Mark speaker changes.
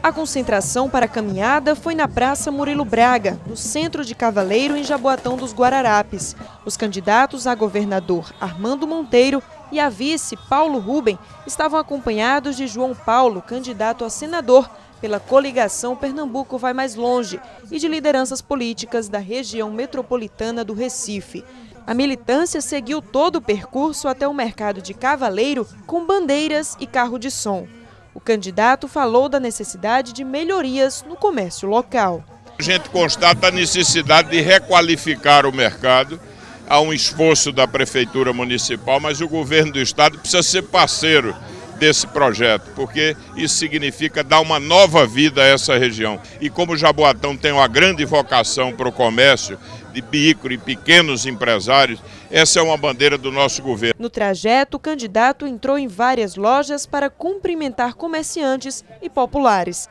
Speaker 1: A concentração para a caminhada foi na Praça Murilo Braga, no centro de Cavaleiro, em Jaboatão dos Guararapes. Os candidatos a governador Armando Monteiro e a vice Paulo Rubem estavam acompanhados de João Paulo, candidato a senador pela coligação Pernambuco Vai Mais Longe e de lideranças políticas da região metropolitana do Recife. A militância seguiu todo o percurso até o mercado de Cavaleiro com bandeiras e carro de som. O candidato falou da necessidade de melhorias no comércio local.
Speaker 2: A gente constata a necessidade de requalificar o mercado. Há um esforço da Prefeitura Municipal, mas o governo do Estado precisa ser parceiro desse projeto, porque isso significa dar uma nova vida a essa região. E como Jaboatão tem uma grande vocação para o comércio, de micro e pequenos empresários, essa é uma bandeira do nosso governo.
Speaker 1: No trajeto, o candidato entrou em várias lojas para cumprimentar comerciantes e populares.